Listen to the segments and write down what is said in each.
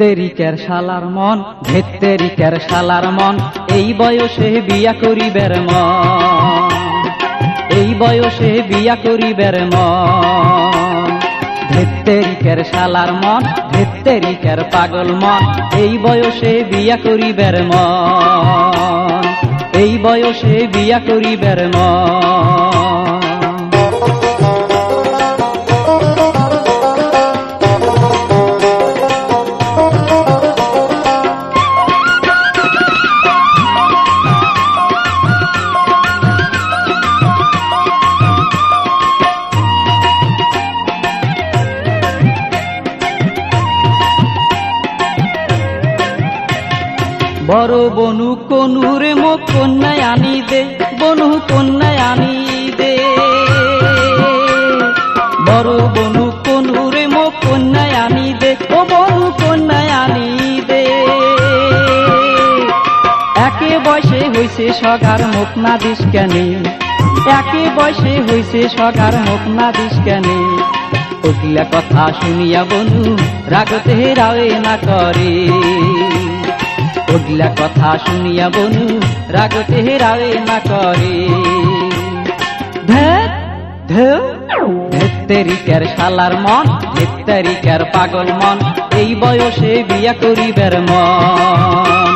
ধেত্তেরিকের শালার মন ধেত্তেরিকের শালার মন, এই বয়সে বিয়া করিবের মন। এই বয়সে বিয়া করিবের মন। ধেত্তেরিকের শালার মন ধেত্তেরিকের পাগল মন, এই বয়সে বিয়া করিবের মন। এই বয়সে বিয়া করিবের মন। বনু কনুরে মো কন্যায় আনি দে বনু কন্যায় আনি দে বড় বনু কনুরে মো কন্যায় আনি দে ও বনু কন্যায় আনি দে একে বয়সে হইছে সগার মুখ না দিস কেনে, একে বয়সে হইছে সগার মুখ না দিস কেনে। ওগলা কথা শুনিয়া বনু রাগতে রাওয়ে না করে। ওগলা কথা শুনিয়া বনু, রাগ রাওয়ে না করে। ধেত্তেরিকার শালার মন ধেত্তেরিকার পাগল মন, এই বয়সে বিয়া করিবের মন।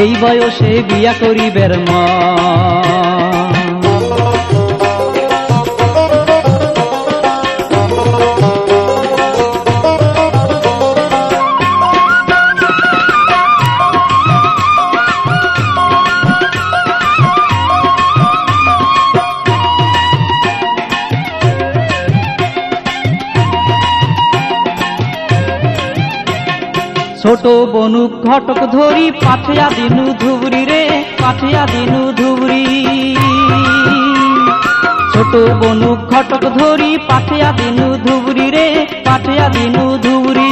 এই বয়সে বিয়া করিবের মন। ছোট বনুক ঘটক ধরি, পাঠিয়া দিনু ধুবরি রে, পাঠিয়া দিনু ধুবরি ছোট বনুক ঘটক ধরি, পাঠিয়া দিনু ধুবরি রে, পাঠিয়া দিনু ধুবরি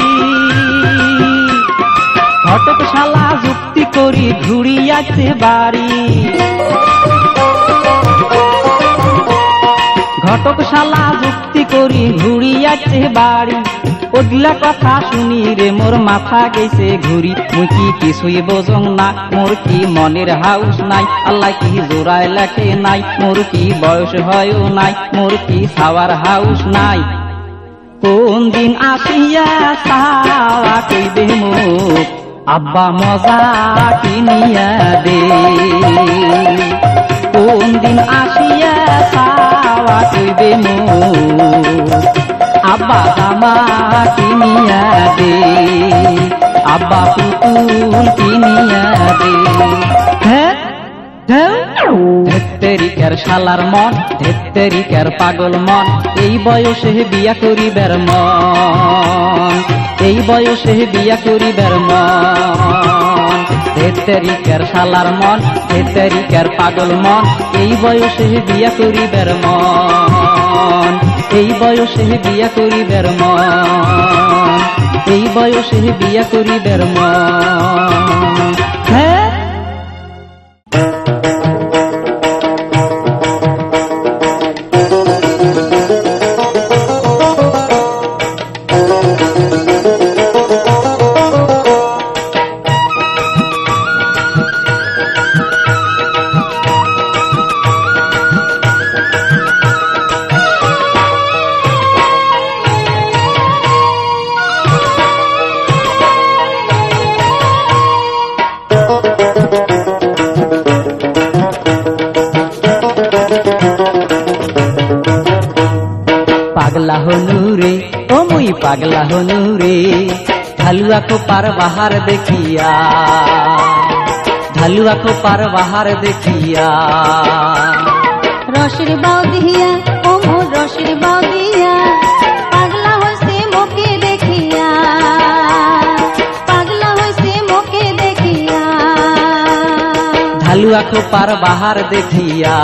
ঘটক শালা যুক্তি করি ঘুরিয়াছে বাড়ি। ঘটক শালা যুক্তি করি ঘুরিয়াছে বাড়ি। ওগলা কথা শুনি রে, মোর মাথা গেছে ঘুরি। মুই কি কিছুই বোঝং না, মোর কি মনের হাউস নাই? আল্লাহ কি জোড়ায় লেখে নাই? মোর কি বয়স হয়ও নাই? মোর কি খাওয়ার হাউস নাই? কোন দিন আসিয়া সাওয়া কইবে মুখ? আব্বা মজা কিনিয়া দে? কোন দিন আসিয়া সাওয়া কইবে মুখ? আব্বা জামা কিনিয়া দে। আব্বা পুতুল কিনিয়া দে। হ্যাঁ ধেত্তেরিকার শালার মন ধেত্তেরিকার পাগল মন এই বয়সে বিয়া করিবার মন। এই বয়সে বিয়া করিবার মন। ধেত্তেরিকার শালার মন ধেত্তেরিকার পাগল মন এই বয়সে বিয়া করিবার মন। এই বয়সে বিয়া করিবার মন। এই বয়সে বিয়া করি বের মন খোপার বাহার দেখিয়া। ঢালুয়া খোপার বাহার দেখিয়া। রসের বাউ দিয়া ও মোর রসের বাউ দিয়া পাগলা হইছে মোকে দেখিয়া। পাগলা হইছে মোকে দেখিয়া। ঢালুয়া খোপার বাহার দেখিয়া।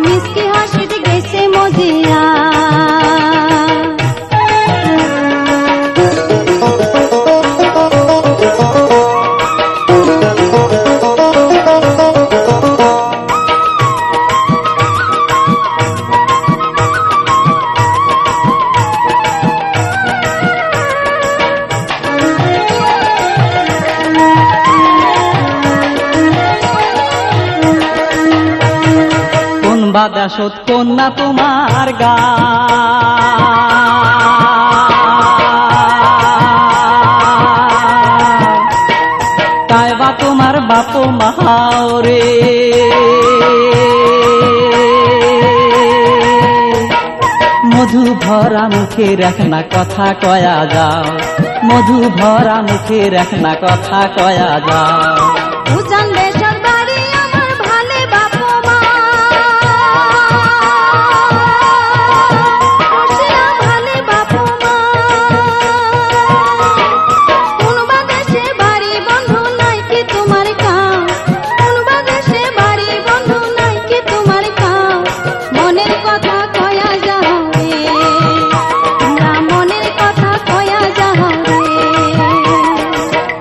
মিষ্টি হাসিতে গেছে মজিয়া। বাদাসত কন্যা তোমার গা তাই বা তোমার বাপ মাহাওরে মধু ভরা মুখে রাখনা কথা কয়া যাও। মধু ভরা মুখে রাখনা কথা কয়া যাও।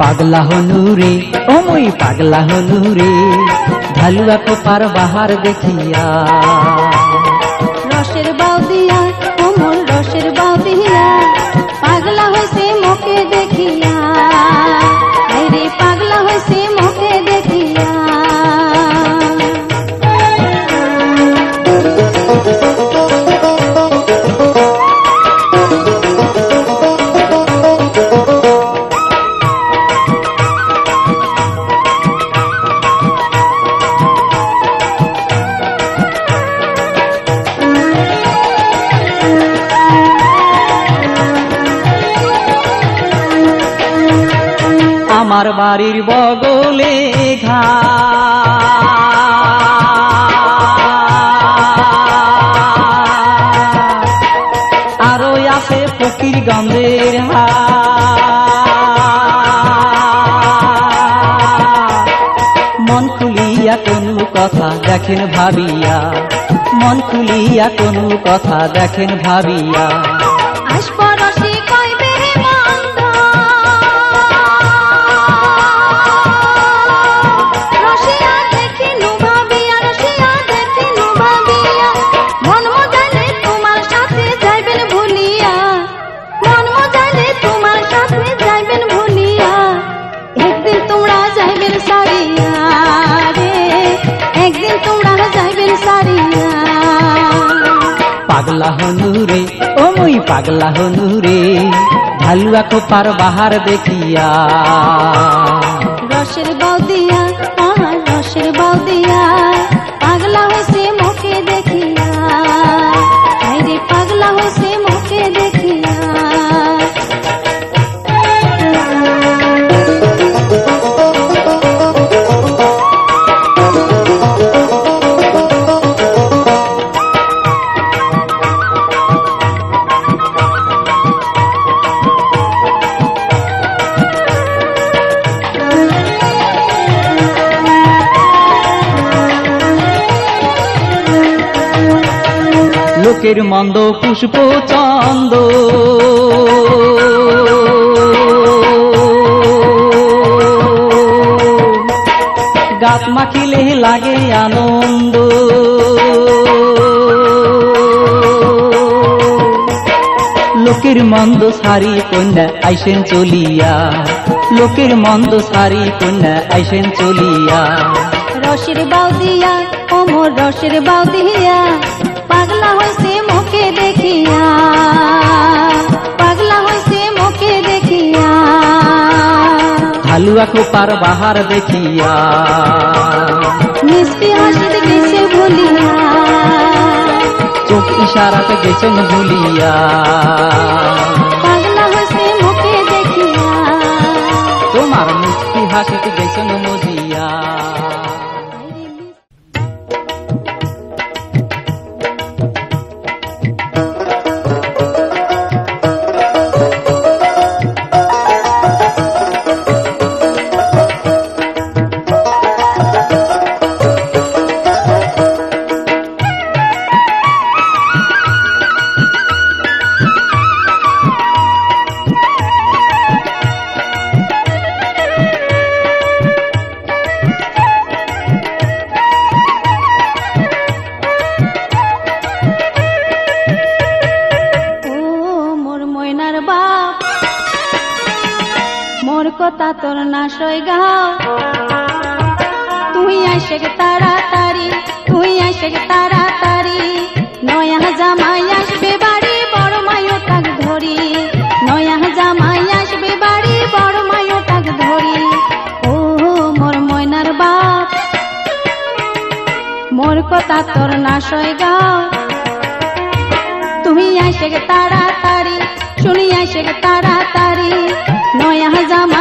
পাগলা হলু রে, ও মুই পাগলা হলু রে, ঢালুয়া কোপার বাহার দেখিয়া। রসের বাউ দিয়া কোমল রসের বাউ দেখেন ভাবিয়া। মন খুলিয়া কোনো কথা দেখেন ভাবিয়া। পাগলা হনু রে, ও মুই পাগলা হনুরে রে ঢালুয়া কোপার বাহার দেখিয়া। রসের বাউদিয়া আমার রসের বৌদিয়া লোকের মন্দ, পুষ্প, চন্দ। গাত মাখিলে লাগে আনন্দ। লোকের মন্দ সারি কন্যা আইসেন চলিয়া। লোকের মন্দ সারি কন্যা আইসেন চলিয়া। রসের বৌদিয়া ওমর রসের বৌদিয়া পাগলা হয়েছে মোকে দেখিয়া পাগলা হয়েছে মোকে দেখিয়া ঢালুয়া খোপার বাহার দেখিয়া মিষ্টি হাসিতে গেছে ভুলিয়া চোখ ইশারাতে গেছন ভুলিয়া পাগলা হইছে মুখে দেখিয়া তোমার মুক্তি হাসিতে গেছন মজিয়া কথা তোর না সই গাও তুই আসে তাড়াতাড়ি, তুই আসে তাড়াতাড়ি। নয়া জামাই আসবে বাড়ি, বড় মায়ও তাক ধরি। নয়া জামাই আসবে বাড়ি, বড় মায়ও তাক ধরি। ও মোর ময়নার বাপ, মোর কথা তোর না সই গাও তুমি আসে তাড়াতাড়ি, শুনি আসে তাড়াতাড়ি। নয়া জামাই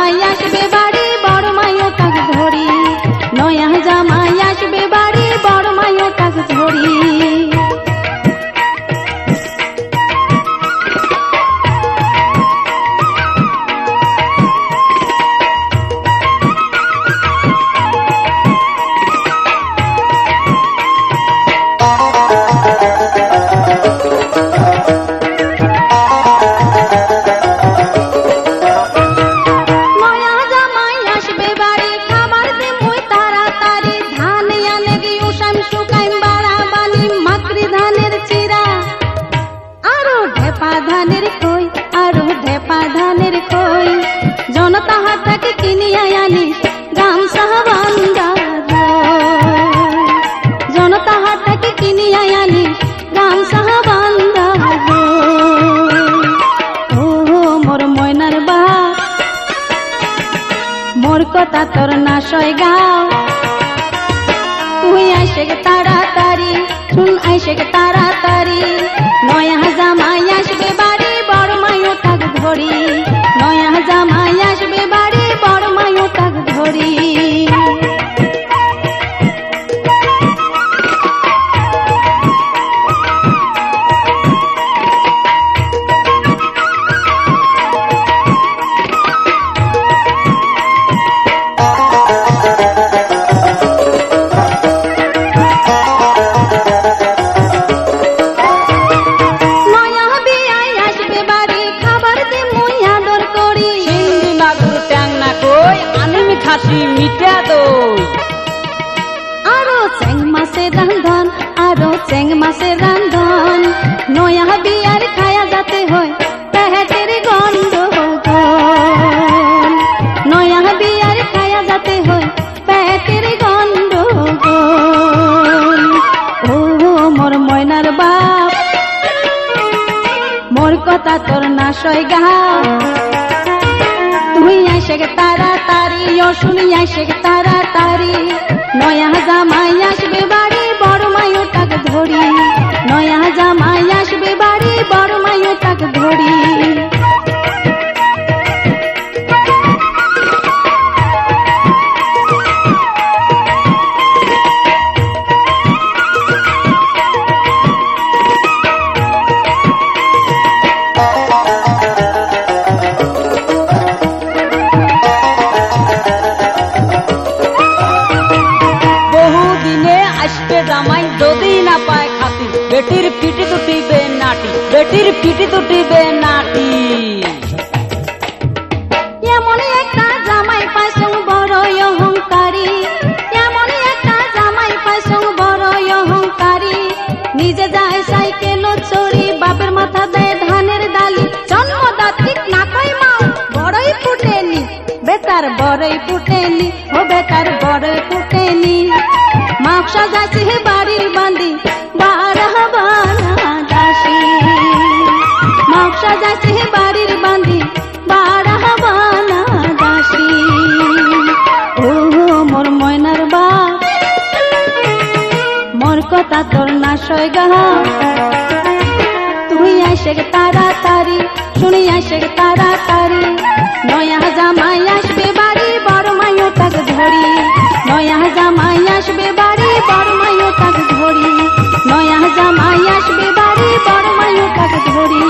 তোর না তোর সয় গাও তুই আইসে গে তাড়াতাড়ি ও শুনি আইসে গে তাড়াতাড়ি। নয়া জামাই আসবে বাড়ি, বড় মায়ু তাক ধরি। নয়া জামাই আসবে বাড়ি, বড় মায়ু তাক ধরি। বেটির পিটি দুটিবে নাটি। এমন একটা জামাই পাইছং বড় অহংকারী। এমন একটা জামাই পাইছং বড় অহংকারী। নিজে যায় সাইকেল চড়ি, বাপের মাথা দেয় ধানের ডালি। জন্মদাত্রিক না কই মাও বড়ই ফুটেনি। বেতার বড়ই ফুটেনি, ও বেতার বড়ই ফুটেনি। মাপ সাজাছি कहा। তুই আশেক তাড়াতাড়ি শুনি আশেক তাড়াতাড়ি নয়া জামাই আসবে বাড়ি বড় মায়ও তাক ধরি নয়া জামাই আসবে বাড়ি বড় মায়ও তাক ধরি নয়া জামাই আসবে বাড়ি বড় মায়ও তাক ধরি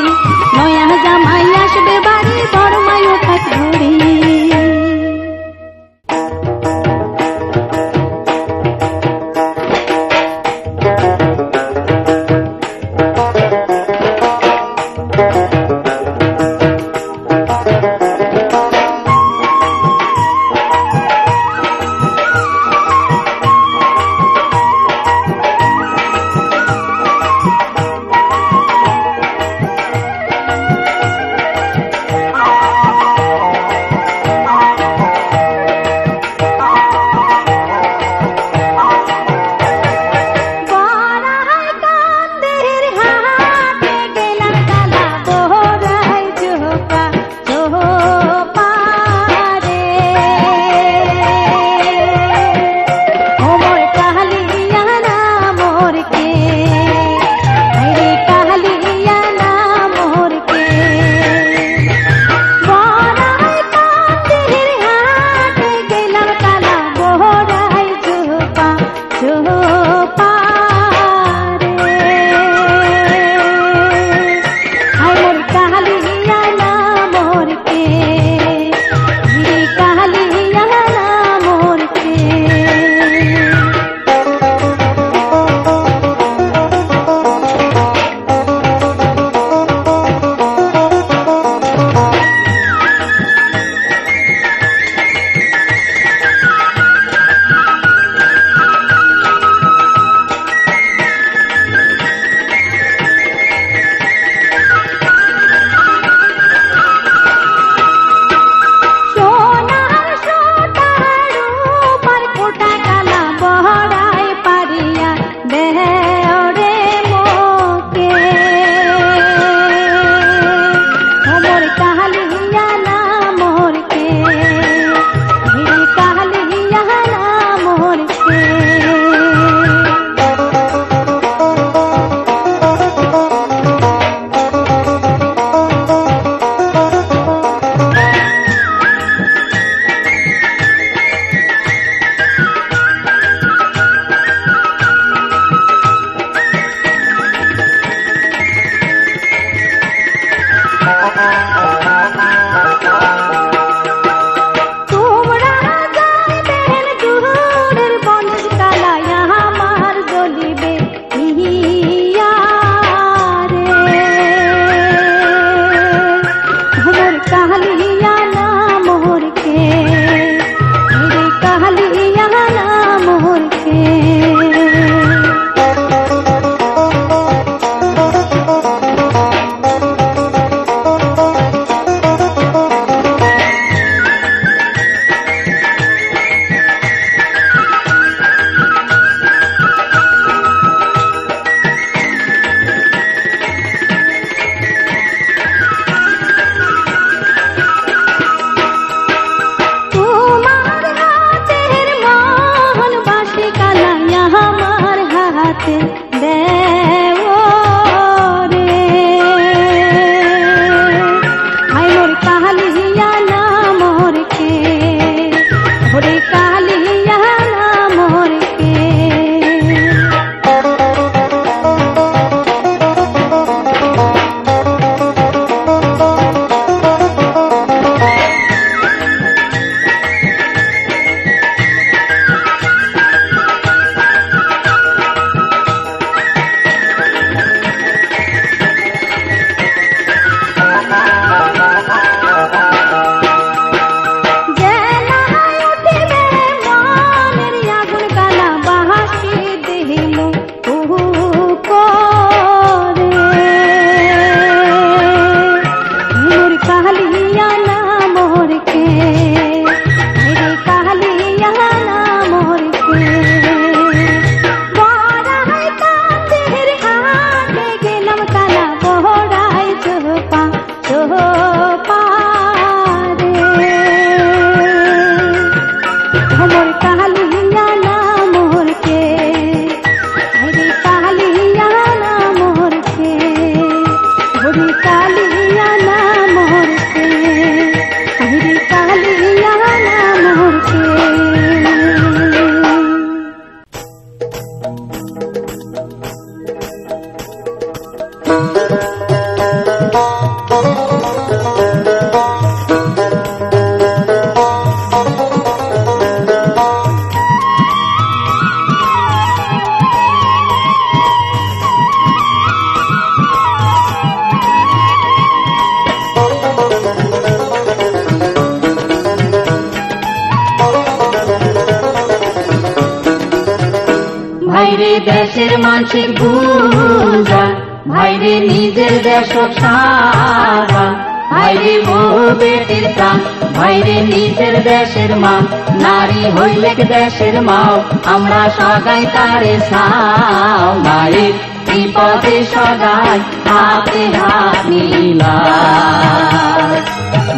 নারী হইলে দেশের মাও? আমরা সগাই তারে সাও। মায়ের বিপদে সগাই, হাতে হাত মিলা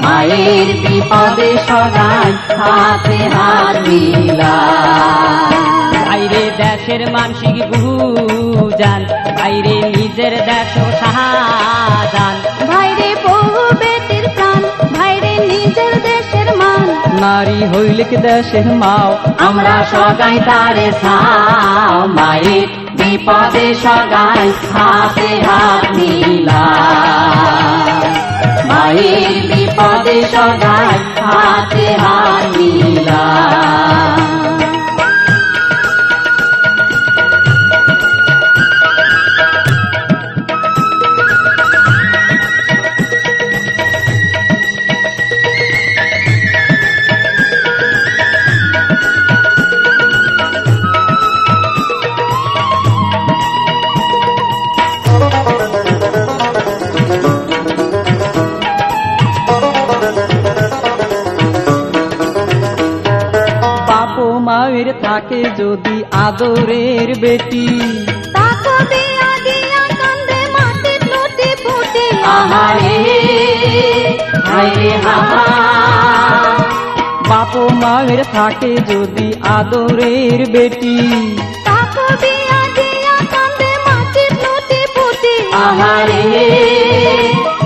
মায়ের বিপদে সগাই, হাতে হাত মিলা বাইরে দেশের মানসিক বুজান বাইরে নারী হইলে দেশের মাও? আমরা সগাই তারে সাও মায়ের বিপদে সগাই হাতে হাত মিলা মায়ের বিপদে সগাই হাতে হাত মিলা থাকে যদি আদরের বেটি। বাপ মায়ের থাকে যদি আদরের বেটি। আহারে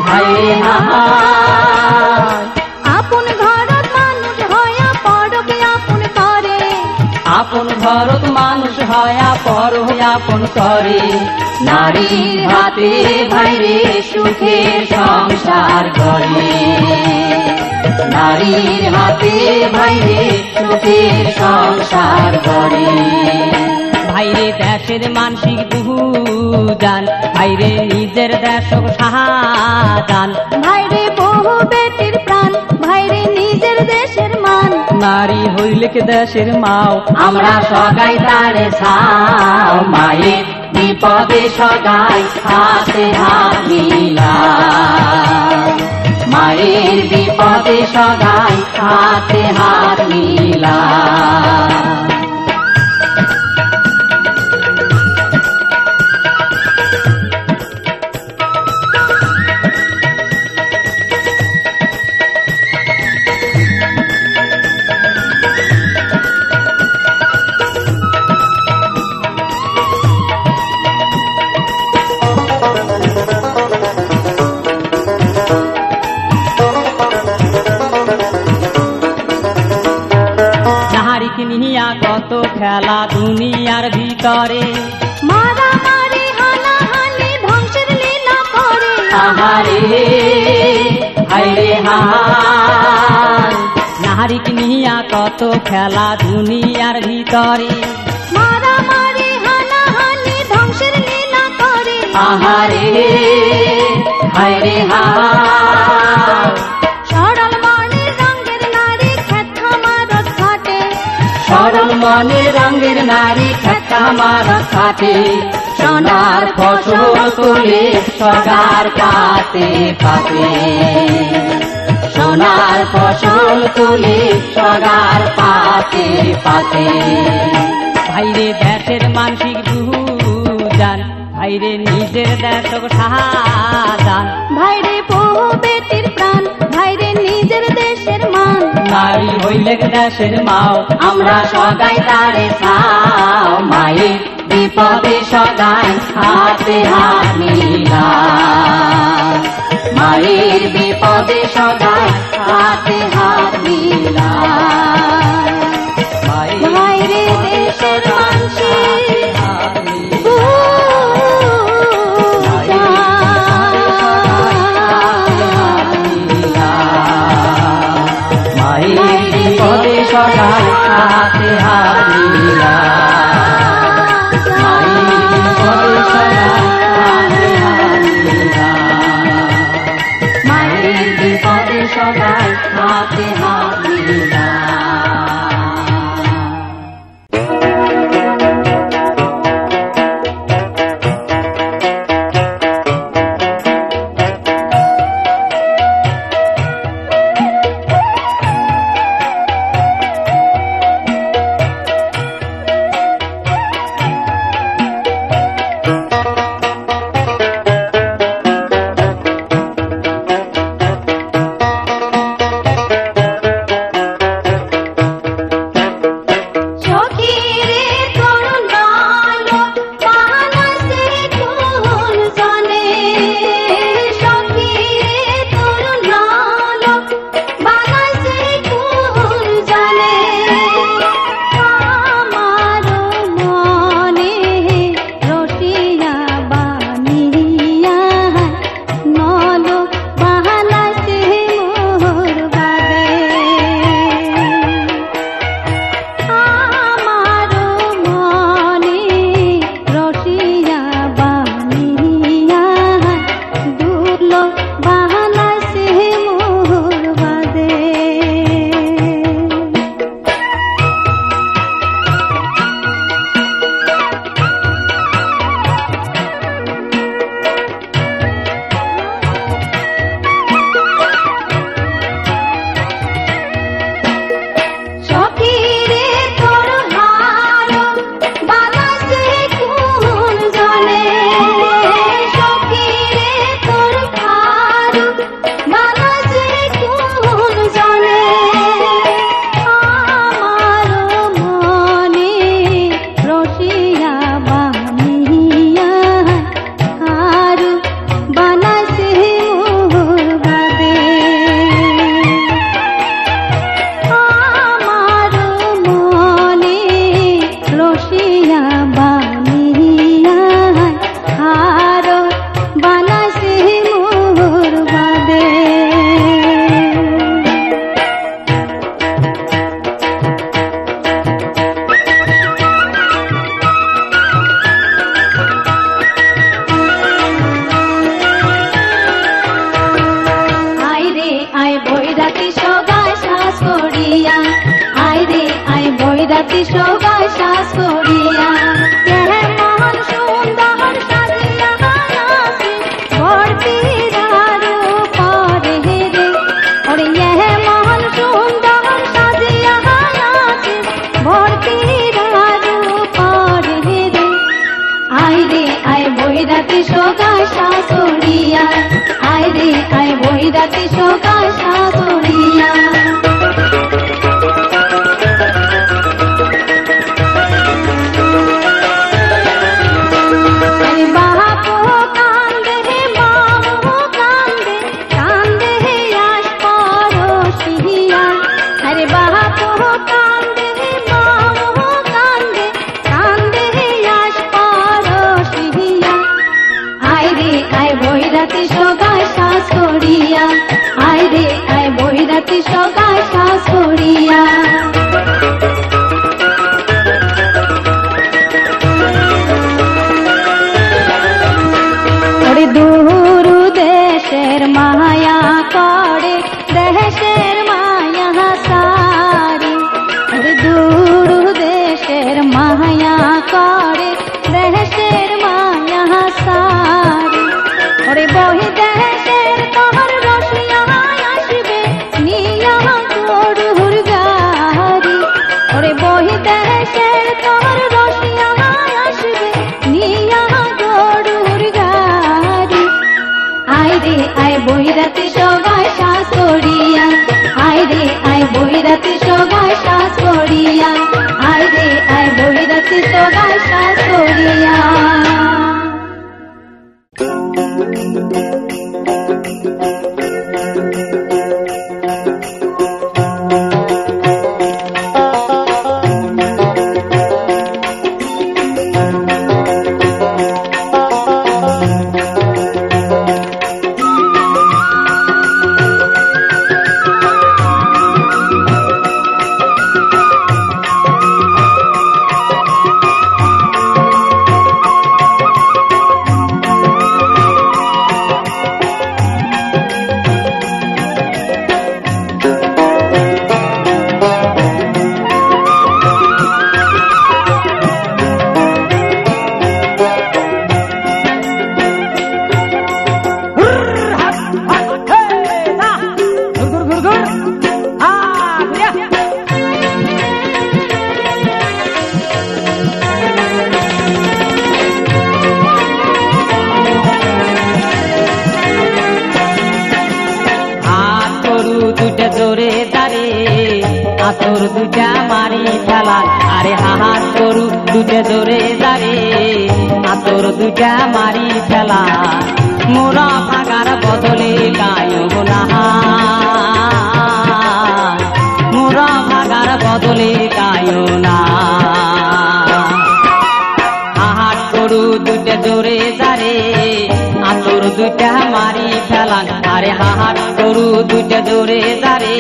হায়রে হাহা। ভারত মানুষ হয়া পর আপন করে। নারীর হাতে ভাইরে সুখের সংসার করে নারীর হাতে ভাইরে সুখের সংসার করে ভাইরে দেশের মানসিক বুজান ভাইরে নিজের দেশ সাহাযান ভাইরে বহু বেটির প্রাণ নারী হইলে কে দেশের মাও? আমরা সগাই তারে সাও মায়ের বিপদে সগাই, হাতে হাত মায়ের বিপদে সগাই, হাতে হাত মিলা কত খেলা দুনিয়ার ভিতরে। মারামারি হানাহানি ধ্বংসের লীলা করে। আহারে হায় সরল মনের রঙের নারী খেত মারত ঘাটে সরল মনে রঙের নারী সোনার ফসল তোলে সগার পাতে পাতে। সোনার ফসল তোলে সগার পাতে পাতে। ভাইরে দেশের মানসিক বুজান ভাইরে নিজের দেশ সাহাযান ভাইরে বহু বেটির প্রাণ ভাইরে নিজের দেশের মান। নারী হইলে দেশের মাও আমরা সগাই তারে সাও মায়ের বিপদে সগাই হাতে হাত মিলা মায়ের বিপদে সদা হাতে হাত মিলা Thank you. দুইটা মারি ফেলান আরে হাহার গরু দুইটা জোরে দাঁড়ে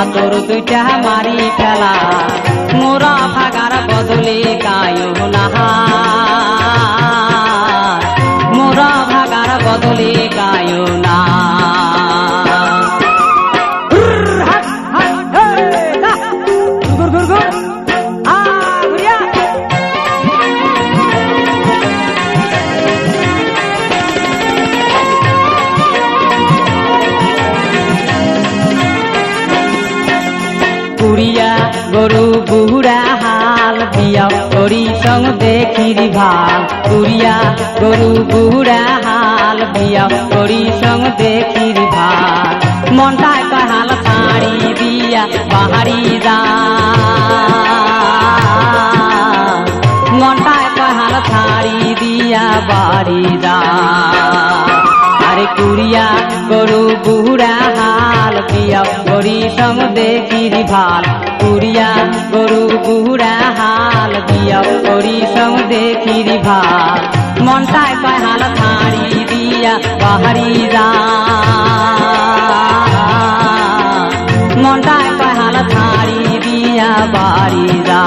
আতর দুইটা মারি ফেলা মোরা ভাগার বদলে গায় নাহা মোরা ভাগার বদলে গায়ো না রং দেখি ভালো পুরিয়া গরু বুড়া হাল বিয়া করি সং দেখি ভালো মনটা কাহাল শাড়ি দিয়া বাহারি দা মনটা কাহাল শাড়ি দিয়া বাড়ি দা আরে কুড়িয়া গরু বুড়া হাল পিয়া করি সং দেখির ভালো কুড়িয়া গরু বুড়া হাল हाल दिया ओरी सौ देखी भाग मन साय हाल थारी दिया, बाहरी जा। मन साय हाल थारी दिया, बाहरी जा।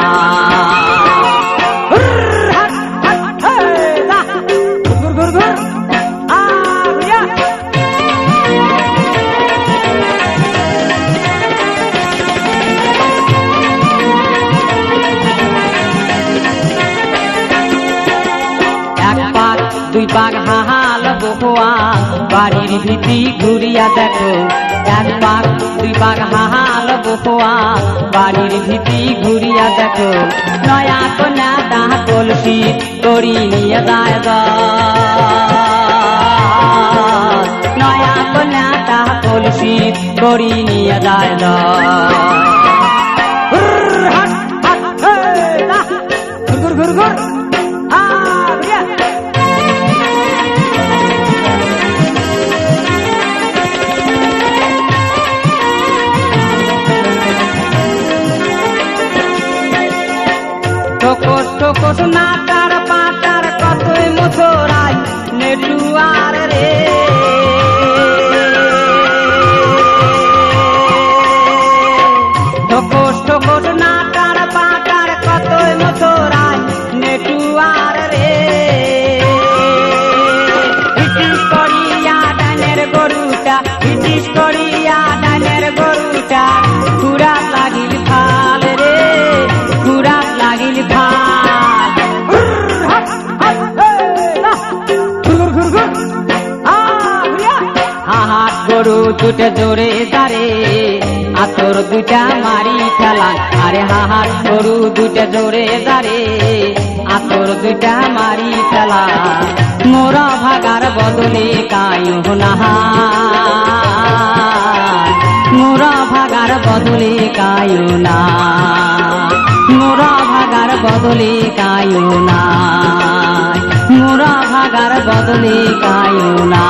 বাড়ির ভীতি ঘুরিয়া দেখো এক পাক দুই পাক হাহাল বকুয়া বাড়ির ভীতি ঘুরিয়া দেখো নয়া কন্যা তাহা কলসি করি নিয়ে গা। নয়া কন্যা তাহা কলসি করি নিয়ে না। ঘুর, ঘুর, ঘুর, দুটে জোরে দারে আতর দুটা মারি ফেলান আরে হাহাত গরু দুটে জোরে দারে আতর দুটা মারি ফেলা মোরা ভাগার বদলে কায়ু নাহা। মোরা ভাগার বদলে কায়ু না। মোরা ভাগার বদলে কায়ু না। মোরা ভাগার বদলে কায়ু না।